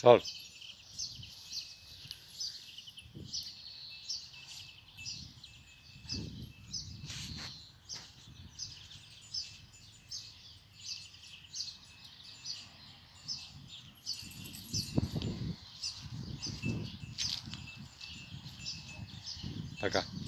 Sol. Acá.